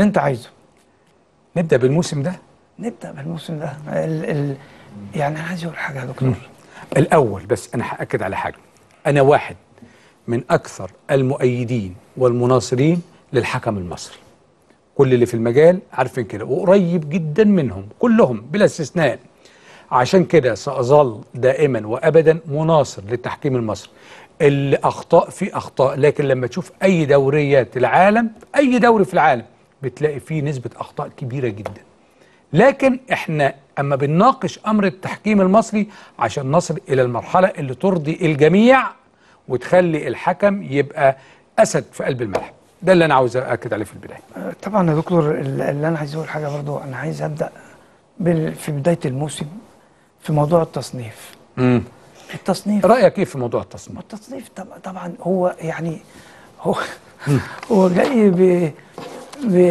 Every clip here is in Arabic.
اللي انت عايزه. نبدأ بالموسم ده؟ نبدأ بالموسم ده. ال ال يعني أنا عايز أقول حاجة يا دكتور. الأول بس أنا هأكد على حاجة. أنا واحد من أكثر المؤيدين والمناصرين للحكم المصري. كل اللي في المجال عارفين كده وقريب جدا منهم كلهم بلا استثناء. عشان كده سأظل دائما وابدا مناصر للتحكيم المصري. اللي أخطاء فيه أخطاء لكن لما تشوف أي دوريات العالم أي دوري في العالم بتلاقي فيه نسبة أخطاء كبيرة جدا. لكن إحنا أما بنناقش أمر التحكيم المصري عشان نصل إلى المرحلة اللي ترضي الجميع وتخلي الحكم يبقى أسد في قلب الملعب ده اللي أنا عاوز اكد عليه في البداية. طبعا يا دكتور ال- اللي أنا عايز أقول حاجة برضو أنا عايز بال في بداية الموسم في موضوع التصنيف. امم التصنيف رأيك إيه في موضوع التصنيف؟ التصنيف طبعا هو يعني هو هو جاي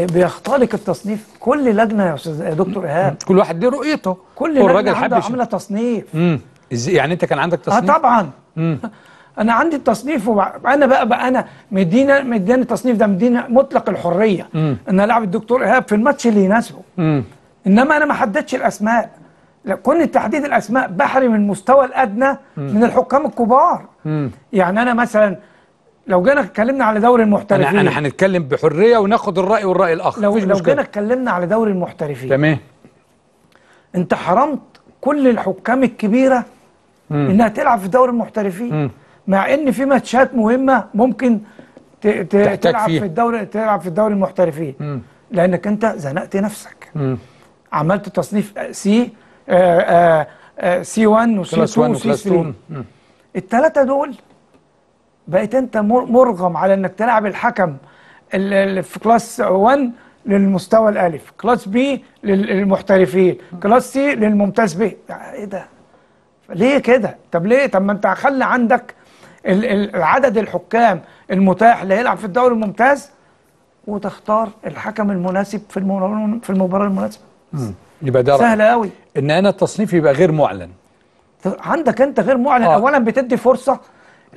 بيختلق التصنيف. كل لجنة يا أستاذ يا دكتور إيهاب. كل واحد ليه رؤيته. كل لجنة عندها عاملة تصنيف. امم إزاي يعني أنت كان عندك آه تصنيف؟ طبعا. امم أنا عندي التصنيف وأنا بقى, بقى أنا مدينا مديني التصنيف ده مدينا مطلق الحرية. مم. إن ألعب الدكتور إيهاب في الماتش اللي يناسبه. إنما أنا ما حددتش الأسماء. لا كون تحديد الأسماء بحرم المستوى الأدنى من الحكام الكبار. امم يعني أنا مثلا لو جينا اتكلمنا على دوري المحترفين أنا هنتكلم بحرية وناخد الرأي والرأي الآخر لو لو. جينا اتكلمنا على دوري المحترفين تمام انت حرمت كل الحكام الكبيرة مم. إنها تلعب في دوري المحترفين مم. مع إن في ماتشات مهمة ممكن ت- ت- تلعب فيها. في الدوري تلعب في الدوري المحترفين مم. لأنك أنت زنقت نفسك مم. عملت تصنيف سي سي 1 وسي كلاس 1 2 وسي وكلاس 3 2 مم. الثلاثه دول بقيت انت مر- مرغم على انك تلعب الحكم ال- ال- في class A للمستوى الألف class B للمحترفين class C للممتاز ب إيه ده؟ ليه كده؟ طب ليه؟ طب ما انت خلي عندك ال- ال- عدد الحكام المتاح اللي هيلعب في الدوري الممتاز وتختار الحكم المناسب في في المباراة المناسبة. يبقى ده. سهله قوي إن أنا التصنيف يبقى غير معلن. عندك أنت غير معلن. آه. اولا بتدي فرصة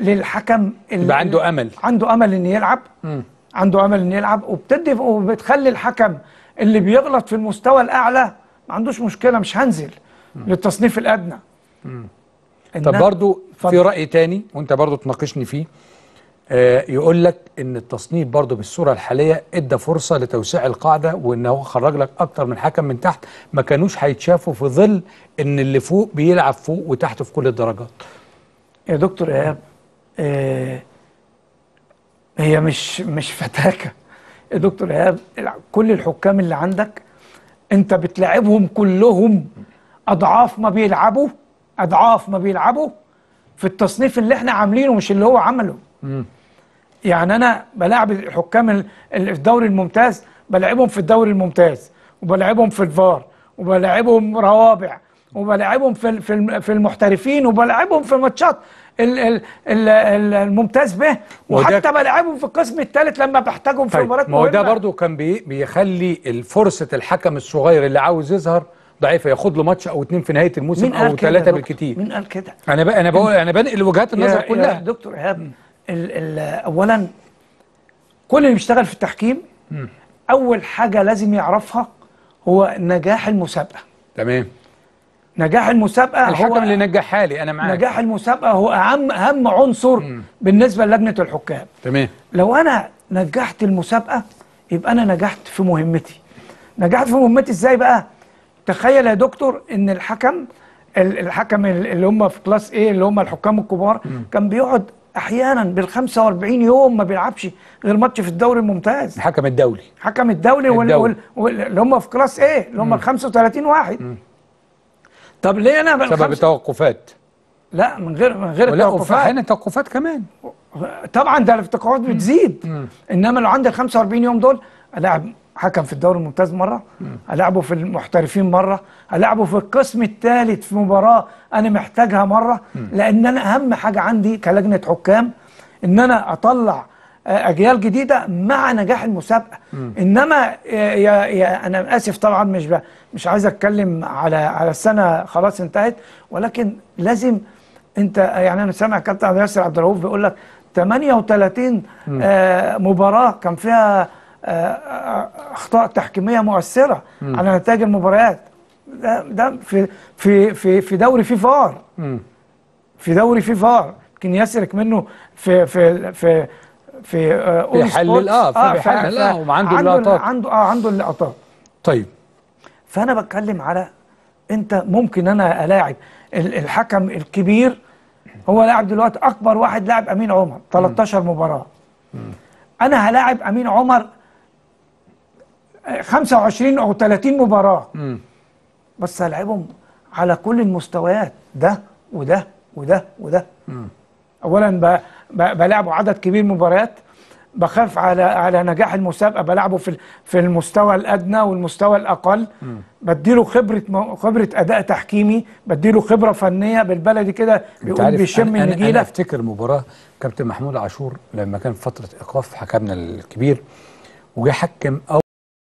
للحكم ال- يبقى عنده أمل. عنده أمل إن يلعب. مم. عنده أمل إن يلعب. وبتدي وبتخلي الحكم اللي بيغلط في المستوى الأعلى ما عندوش مشكلة مش هنزل للتصنيف الأدنى. طب برضو في اتفضل. رأي تاني وأنت برضو تناقشني فيه. آه يقول لك إن التصنيف برضو بالصورة الحالية إدى فرصة لتوسيع القاعدة وإن هو خرج لك أكتر من حكم من تحت. ما كانوش هيتشافوا في ظل إن اللي فوق بيلعب فوق وتحت في كل الدرجات. يا دكتور إيهاب هي مش مش فتاكة. يا دكتور إيهاب كل الحكام اللي عندك أنت بتلعبهم كلهم أضعاف ما بيلعبوا أضعاف ما بيلعبوا في التصنيف اللي إحنا عاملينه مش اللي هو عمله. يعني أنا بلاعب الحكام ال- اللي في الدوري الممتاز بلاعبهم في الدوري الممتاز وبلاعبهم في الفار وبلاعبهم روابع وبلاعبهم في في الم- في المحترفين وبلاعبهم في ماتشات الممتاز به وحتى بلاعبهم في القسم الثالث لما بحتاجهم في طيب مباريات ما هو ده. برضو كان بي بيخلي فرصة الحكم الصغير اللي عاوز يظهر ضعيفة ياخد له ماتش أو اتنين في نهاية الموسم أو دكتور؟ بالكتير. مين قال كده؟ أنا بقى أنا بقول أنا بنقل وجهات النظر يا- يا كلها. دكتور إيهاب اولا كل اللي بيشتغل في التحكيم أول حاجة لازم يعرفها هو نجاح المسابقة. تمام. نجاح المسابقة الحكم هو اللي نجح حالي أنا معاك. نجاح المسابقة هو أهم أهم عنصر بالنسبة للجنة الحكام. تمام. لو أنا نجحت المسابقة يبقى أنا نجحت في مهمتي. نجحت في مهمتي إزاي بقى؟ تخيل يا دكتور إن الحكم ال- الحكم ال- اللي هم في class A اللي هم الحكام الكبار كان بيقعد أحيانا بال 45 يوم ما بيلعبش غير ماتش في الدوري الممتاز. الحكم الدولي. حكم الدولي الدولي. اللي هم في class A اللي هم ال 35 واحد. طب ليه أنا بال سبب 5 التوقفات. لا من غير من غير التوقفات. أحيانا توقفات كمان. طبعا ده التوقفات بتزيد. إنما لو عندي ال 45 يوم دول ألعب حكم في الدوري الممتاز مرة ألعبه في المحترفين مرة ألعبه في القسم الثالث في مباراة أنا محتاجها مرة. لأن أنا أهم حاجة عندي كلجنة حكام إن أنا أطلع أجيال جديدة مع نجاح المسابقة. إنما آه، يا يا أنا آسف طبعا مش مش عايز أتكلم على على السنة خلاص انتهت ولكن لازم أنت يعني أنا سامع كابتن عبد الياسر عبد الرؤوف بيقول لك 38 آه مباراة كان فيها آه، أخطاء تحكيمية مؤثرة على نتائج المباريات. ده ده في في في في دوري فيه فار مم. في دوري فيه فار يمكن يسرك منه في في في في آه، بيحلل، سبورتس. آه، فبيحلل، ف- آه، ف- وعنده عنده اللقطات. عنده آه عنده اللقطات. طيب. فأنا بتكلم على أنت ممكن أنا ألاعب ال- الحكم الكبير. هو لاعب دلوقتي أكبر واحد لاعب أمين عمر 13 مباراة. أنا هلاعب أمين عمر آه، 25 أو 30 مباراة. مم. بس هلعبهم على كل المستويات ده وده وده وده. اولا ب- ب- بلعبه عدد كبير مباريات بخاف على على نجاح المسابقة. بلعبه في في المستوى الأدنى والمستوى الأقل. بديله خبرة خبرة أداء تحكيمي. بديله خبرة فنية بالبلدي كده. بيقول بيشم النجيله أفتكر مباراه كابتن محمود عاشور لما كان فترة إيقاف حكمنا الكبير وجه حكم